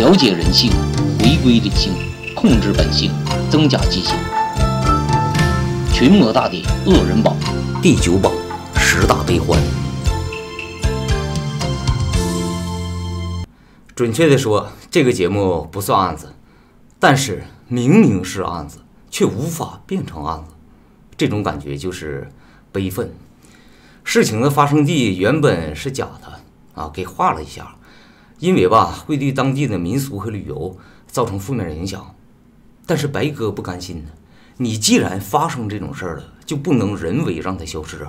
了解人性，回归理性，控制本性，增加激情。群魔大典恶人榜第九榜十大悲欢。准确的说，这个节目不算案子，但是明明是案子，却无法变成案子，这种感觉就是悲愤。事情的发生地原本是假的啊，给画了一下，因为吧会对当地的民俗和旅游造成负面影响。但是白哥不甘心呢，你既然发生这种事儿了，就不能人为让它消失，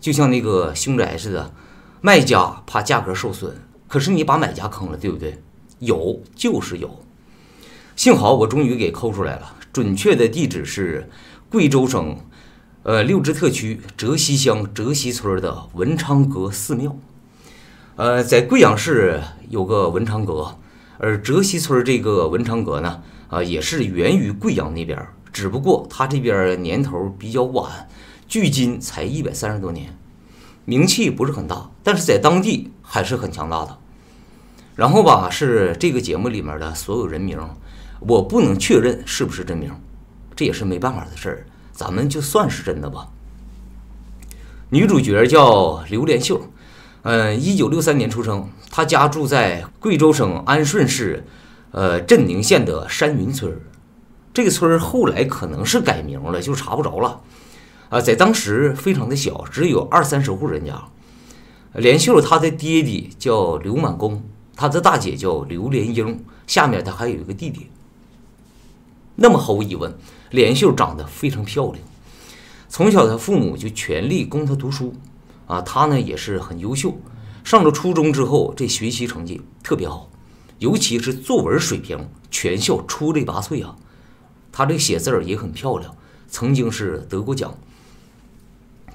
就像那个凶宅似的，卖家怕价格受损。可是你把买家坑了，对不对？有就是有，幸好我终于给抠出来了，准确的地址是贵州省，呃六支特区哲西乡哲西村的文昌阁寺庙。呃，在贵阳市有个文昌阁，而泽西村这个文昌阁呢，啊也是源于贵阳那边，只不过它这边年头比较晚，距今才一百三十多年，名气不是很大，但是在当地还是很强大的。然后吧，是这个节目里面的所有人名，我不能确认是不是真名，这也是没办法的事儿，咱们就算是真的吧。女主角叫刘连秀，嗯，一九六三年出生，他家住在贵州省安顺市，呃，镇宁县的山云村这个村后来可能是改名了，就查不着了。啊，在当时非常的小，只有二三十户人家。连秀她的爹爹叫刘满公。他的大姐叫刘连英，下面他还有一个弟弟。那么毫无疑问，连秀长得非常漂亮。从小他父母就全力供他读书，啊，他呢也是很优秀。上了初中之后，这学习成绩特别好，尤其是作文水平，全校出类拔萃啊。他这写字儿也很漂亮，曾经是得过奖，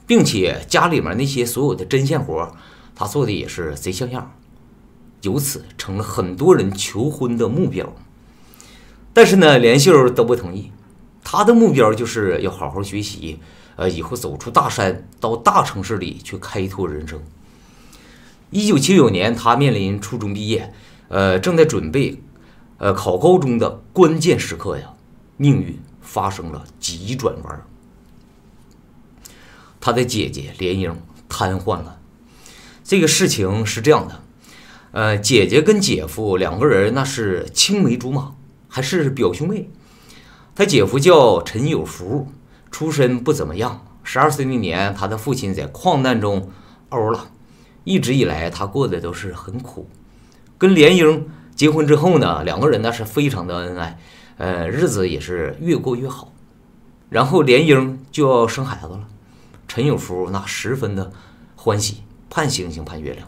并且家里面那些所有的针线活，他做的也是贼像样。由此成了很多人求婚的目标，但是呢，连秀都不同意。他的目标就是要好好学习，呃，以后走出大山，到大城市里去开拓人生。一九七九年，他面临初中毕业，呃，正在准备，呃，考高中的关键时刻呀，命运发生了急转弯。他的姐姐连英瘫痪了。这个事情是这样的。呃，姐姐跟姐夫两个人那是青梅竹马，还是表兄妹。他姐夫叫陈有福，出身不怎么样。十二岁那年，他的父亲在矿难中欧了，一直以来他过得都是很苦。跟莲英结婚之后呢，两个人那是非常的恩爱，呃，日子也是越过越好。然后莲英就要生孩子了，陈有福那十分的欢喜，盼星星盼月亮。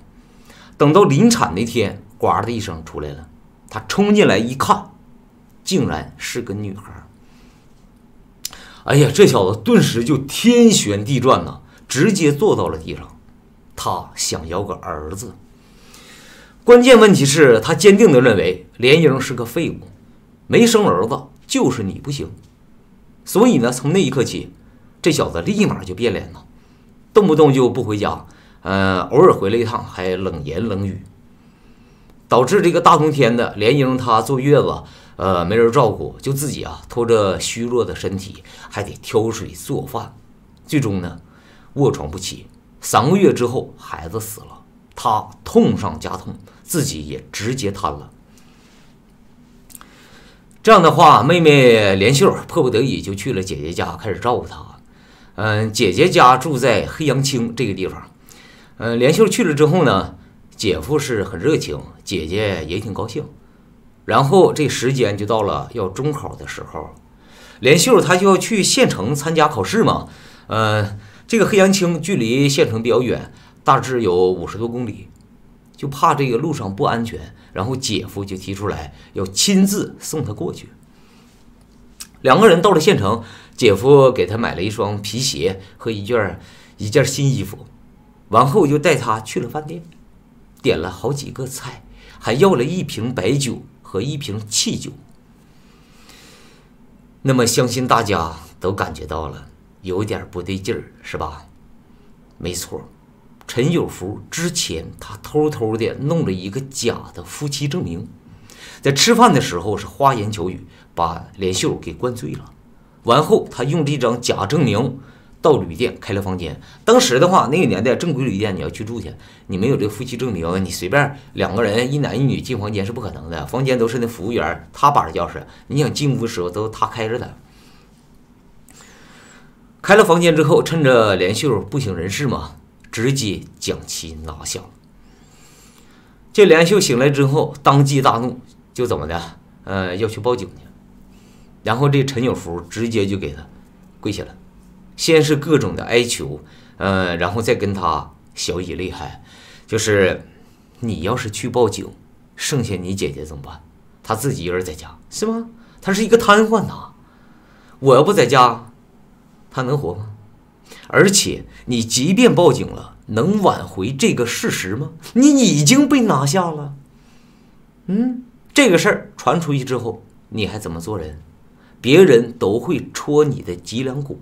等到临产那天，呱的一声出来了，他冲进来一看，竟然是个女孩。哎呀，这小子顿时就天旋地转呐，直接坐到了地上。他想要个儿子，关键问题是，他坚定的认为莲英是个废物，没生儿子就是你不行。所以呢，从那一刻起，这小子立马就变脸了，动不动就不回家。呃，偶尔回来一趟还冷言冷语，导致这个大冬天的，连英她坐月子，呃，没人照顾，就自己啊拖着虚弱的身体，还得挑水做饭，最终呢卧床不起。三个月之后，孩子死了，她痛上加痛，自己也直接瘫了。这样的话，妹妹连秀迫不得已就去了姐姐家，开始照顾她。嗯，姐姐家住在黑羊青这个地方。嗯，连秀去了之后呢，姐夫是很热情，姐姐也挺高兴。然后这时间就到了要中考的时候，连秀他就要去县城参加考试嘛。呃，这个黑杨青距离县城比较远，大致有五十多公里，就怕这个路上不安全，然后姐夫就提出来要亲自送他过去。两个人到了县城，姐夫给他买了一双皮鞋和一件一件新衣服。完后就带他去了饭店，点了好几个菜，还要了一瓶白酒和一瓶汽酒。那么相信大家都感觉到了，有点不对劲儿，是吧？没错，陈有福之前他偷偷的弄了一个假的夫妻证明，在吃饭的时候是花言巧语，把连秀给灌醉了。完后，他用这张假证明到旅店开了房间。当时的话，那个年代正规旅店你要去住去，你没有这个夫妻证明，你随便两个人一男一女进房间是不可能的。房间都是那服务员他把着钥匙，你想进屋的时候都他开着的。开了房间之后，趁着连秀不省人事嘛，直接将其拿下。这连秀醒来之后，当即大怒，就怎么的，呃，要去报警去。然后这陈有福直接就给他跪下了，先是各种的哀求，呃，然后再跟他小以厉害，就是你要是去报警，剩下你姐姐怎么办？她自己一个人在家是吗？她是一个瘫痪呐，我要不在家，她能活吗？而且你即便报警了，能挽回这个事实吗？你已经被拿下了，嗯，这个事儿传出去之后，你还怎么做人？别人都会戳你的脊梁骨。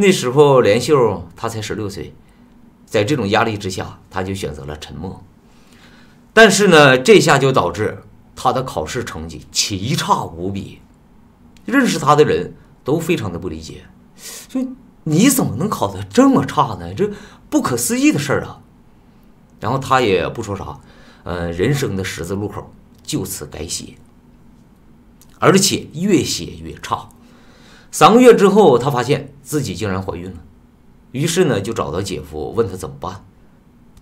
那时候连秀他才十六岁，在这种压力之下，他就选择了沉默。但是呢，这下就导致他的考试成绩奇差无比，认识他的人都非常的不理解，就你怎么能考得这么差呢？这不可思议的事儿啊！然后他也不说啥，呃，人生的十字路口就此改写。而且越写越差，三个月之后，她发现自己竟然怀孕了，于是呢就找到姐夫问他怎么办。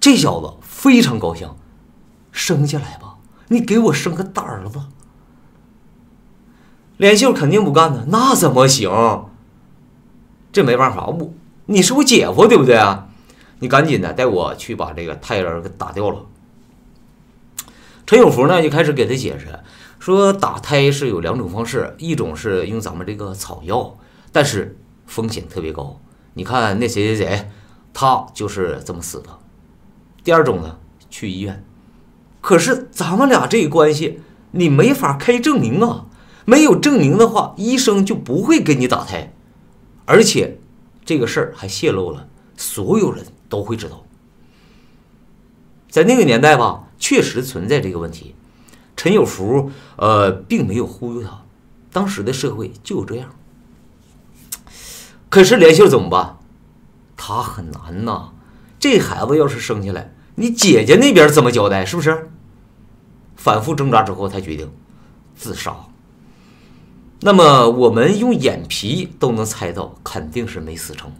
这小子非常高兴，生下来吧，你给我生个大儿子。连秀肯定不干呢，那怎么行？这没办法，我你是我姐夫对不对啊？你赶紧的带我去把这个胎儿给打掉了。陈有福呢就开始给他解释。说打胎是有两种方式，一种是用咱们这个草药，但是风险特别高。你看那谁谁谁，他就是这么死的。第二种呢，去医院。可是咱们俩这关系，你没法开证明啊。没有证明的话，医生就不会给你打胎，而且这个事儿还泄露了，所有人都会知道。在那个年代吧，确实存在这个问题。陈有福，呃，并没有忽悠他，当时的社会就这样。可是连秀怎么办？他很难呐，这孩子要是生下来，你姐姐那边怎么交代？是不是？反复挣扎之后，他决定自杀。那么我们用眼皮都能猜到，肯定是没死成。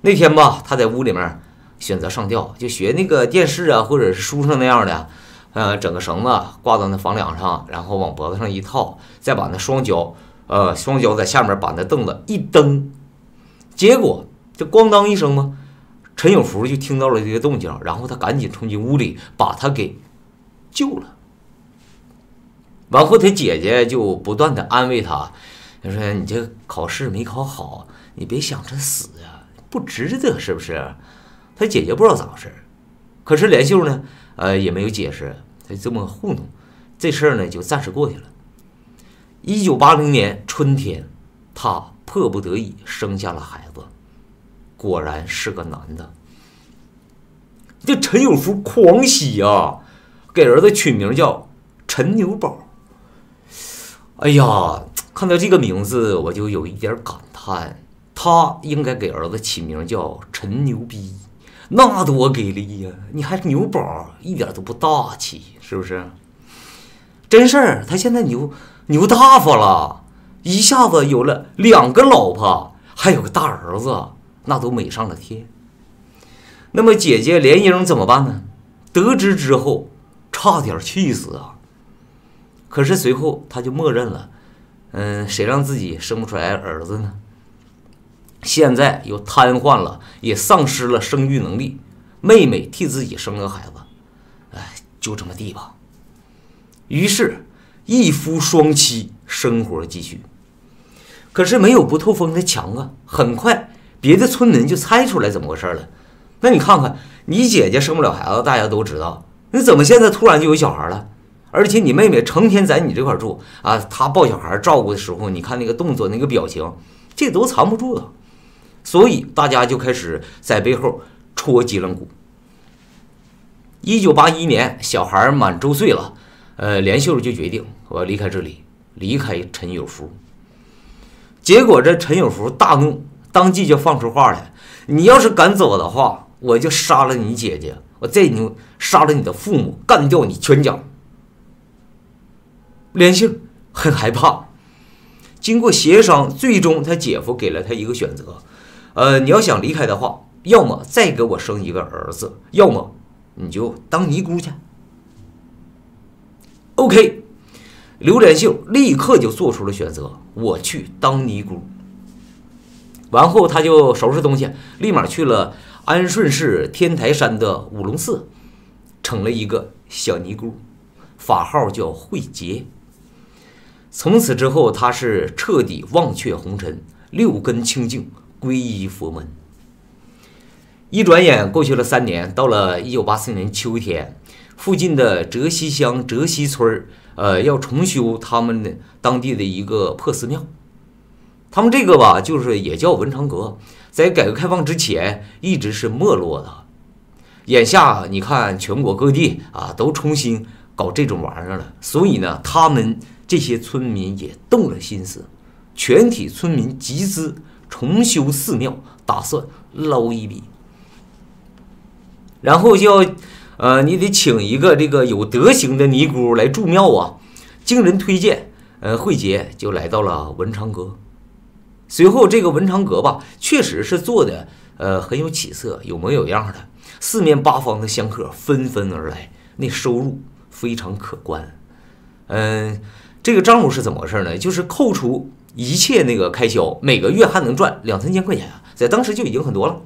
那天吧，他在屋里面选择上吊，就学那个电视啊，或者是书上那样的。呃，整个绳子挂到那房梁上，然后往脖子上一套，再把那双脚，呃，双脚在下面把那凳子一蹬，结果就咣当一声嘛，陈有福就听到了这个动静，然后他赶紧冲进屋里把他给救了。完后，他姐姐就不断的安慰他，就说：“你这考试没考好，你别想着死呀，不值得，是不是？”他姐姐不知道咋回事，可是连秀呢？呃，也没有解释，他就这么糊弄，这事儿呢就暂时过去了。一九八零年春天，他迫不得已生下了孩子，果然是个男的。这陈有福狂喜呀，给儿子取名叫陈牛宝。哎呀，看到这个名字我就有一点感叹，他应该给儿子起名叫陈牛逼。那多给力呀！你还牛宝，一点都不大气，是不是？真事儿，他现在牛牛大发了，一下子有了两个老婆，还有个大儿子，那都美上了天。那么姐姐莲英怎么办呢？得知之后，差点气死啊！可是随后他就默认了，嗯，谁让自己生不出来儿子呢？现在又瘫痪了，也丧失了生育能力。妹妹替自己生个孩子，哎，就这么地吧。于是，一夫双妻，生活继续。可是没有不透风的墙啊！很快，别的村民就猜出来怎么回事了。那你看看，你姐姐生不了孩子，大家都知道。那怎么现在突然就有小孩了？而且你妹妹成天在你这块住啊，她抱小孩、照顾的时候，你看那个动作、那个表情，这都藏不住的。所以大家就开始在背后戳脊梁骨。一九八一年，小孩满周岁了，呃，连秀就决定我要离开这里，离开陈有福。结果这陈有福大怒，当即就放出话来：“你要是敢走的话，我就杀了你姐姐，我再牛杀了你的父母，干掉你全家。”连秀很害怕。经过协商，最终他姐夫给了他一个选择：，呃，你要想离开的话，要么再给我生一个儿子，要么你就当尼姑去。OK，刘连秀立刻就做出了选择，我去当尼姑。完后，他就收拾东西，立马去了安顺市天台山的五龙寺，成了一个小尼姑，法号叫慧洁。从此之后，他是彻底忘却红尘，六根清净，皈依佛门。一转眼过去了三年，到了一九八四年秋天，附近的泽西乡泽西村儿，呃，要重修他们的当地的一个破寺庙。他们这个吧，就是也叫文昌阁，在改革开放之前一直是没落的。眼下你看，全国各地啊都重新搞这种玩意儿了，所以呢，他们。这些村民也动了心思，全体村民集资重修寺庙，打算捞一笔。然后就要，呃，你得请一个这个有德行的尼姑来住庙啊。经人推荐，呃，慧杰就来到了文昌阁。随后，这个文昌阁吧，确实是做的，呃，很有起色，有模有样的。四面八方的香客纷纷而来，那收入非常可观。嗯。这个账目是怎么回事呢？就是扣除一切那个开销，每个月还能赚两三千块钱啊，在当时就已经很多了，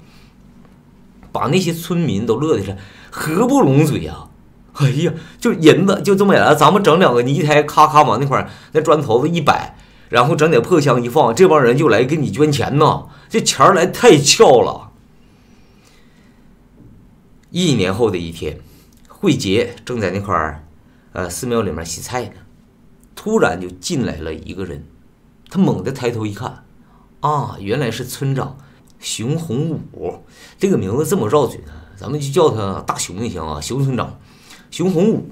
把那些村民都乐的是合不拢嘴呀！哎呀，就银子就这么来了，咱们整两个泥台，咔咔往那块那砖头子一摆，然后整点破枪一放，这帮人就来给你捐钱呢。这钱来太巧了。一年后的一天，慧杰正在那块儿，呃，寺庙里面洗菜呢。突然就进来了一个人，他猛地抬头一看，啊，原来是村长熊洪武，这个名字这么绕嘴呢，咱们就叫他大熊就行啊，熊村长，熊洪武，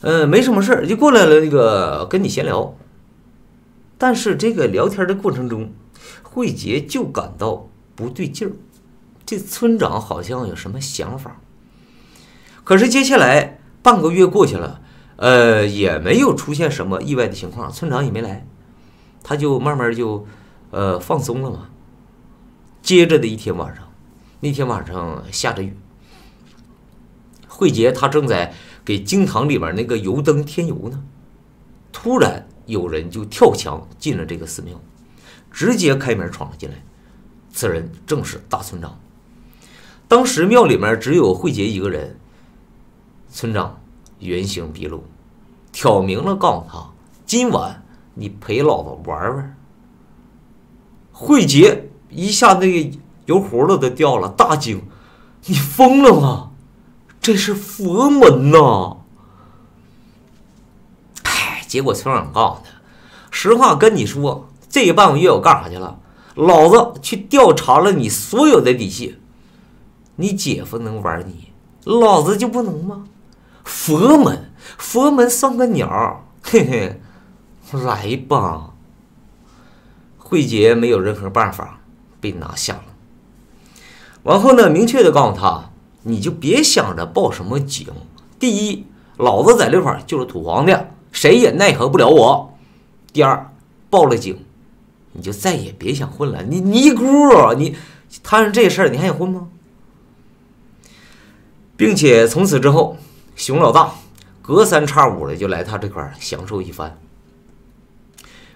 嗯，没什么事儿，就过来了，那个跟你闲聊。但是这个聊天的过程中，慧杰就感到不对劲儿，这村长好像有什么想法。可是接下来半个月过去了。呃，也没有出现什么意外的情况，村长也没来，他就慢慢就，呃，放松了嘛。接着的一天晚上，那天晚上下着雨，慧杰他正在给经堂里面那个油灯添油呢，突然有人就跳墙进了这个寺庙，直接开门闯了进来，此人正是大村长。当时庙里面只有慧杰一个人，村长。原形毕露，挑明了告诉他：“今晚你陪老子玩玩。”慧杰一下那个油葫芦都掉了，大惊：“你疯了吗？这是佛门呐！”哎，结果村长告诉他：“实话跟你说，这半个月我干啥去了？老子去调查了你所有的底细。你姐夫能玩你，老子就不能吗？”佛门，佛门算个鸟，嘿嘿，来吧。慧杰没有任何办法，被拿下了。王后呢，明确的告诉他，你就别想着报什么警。第一，老子在这块就是土皇帝，谁也奈何不了我。第二，报了警，你就再也别想混了。你尼姑，你摊上这事儿，你还想混吗？并且从此之后。熊老大隔三差五的就来他这块享受一番。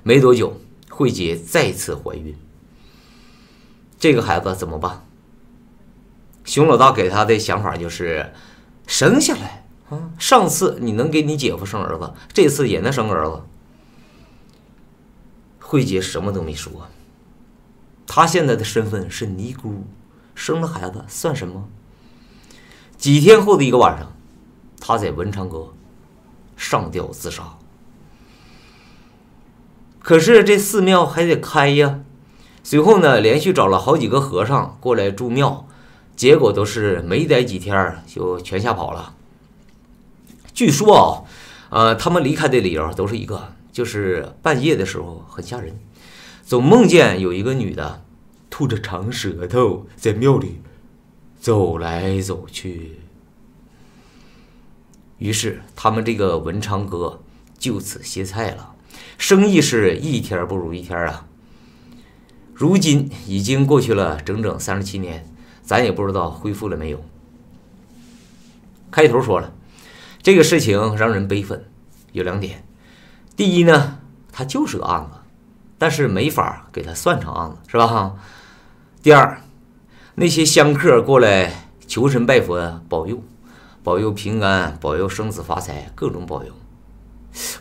没多久，慧姐再次怀孕。这个孩子怎么办？熊老大给他的想法就是生下来啊！上次你能给你姐夫生儿子，这次也能生儿子。慧姐什么都没说。她现在的身份是尼姑，生了孩子算什么？几天后的一个晚上。他在文昌阁上吊自杀，可是这寺庙还得开呀。随后呢，连续找了好几个和尚过来住庙，结果都是没待几天就全吓跑了。据说啊，呃，他们离开的理由都是一个，就是半夜的时候很吓人，总梦见有一个女的吐着长舌头在庙里走来走去。于是他们这个文昌阁就此歇菜了，生意是一天不如一天啊。如今已经过去了整整三十七年，咱也不知道恢复了没有。开头说了。这个事情让人悲愤，有两点。第一呢，它就是个案子，但是没法给它算成案子，是吧？哈第二，那些香客过来求神拜佛保佑，保佑平安，保佑生子发财，各种保佑。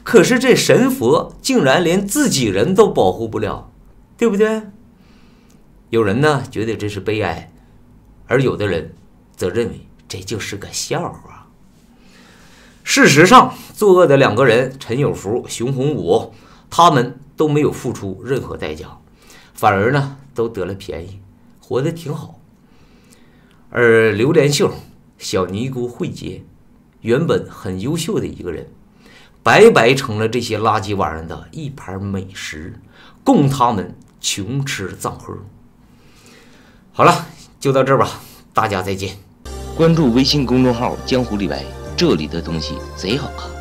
可是这神佛竟然连自己人都保护不了，对不对？有人呢觉得这是悲哀，而有的人则认为这就是个笑话。事实上，作恶的两个人陈有福、熊洪武，他们都没有付出任何代价，反而呢都得了便宜，活得挺好。而刘连秀、小尼姑慧杰，原本很优秀的一个人，白白成了这些垃圾玩意儿的一盘美食，供他们穷吃脏喝。好了，就到这儿吧，大家再见。关注微信公众号“江湖李白”。这里的东西贼好看。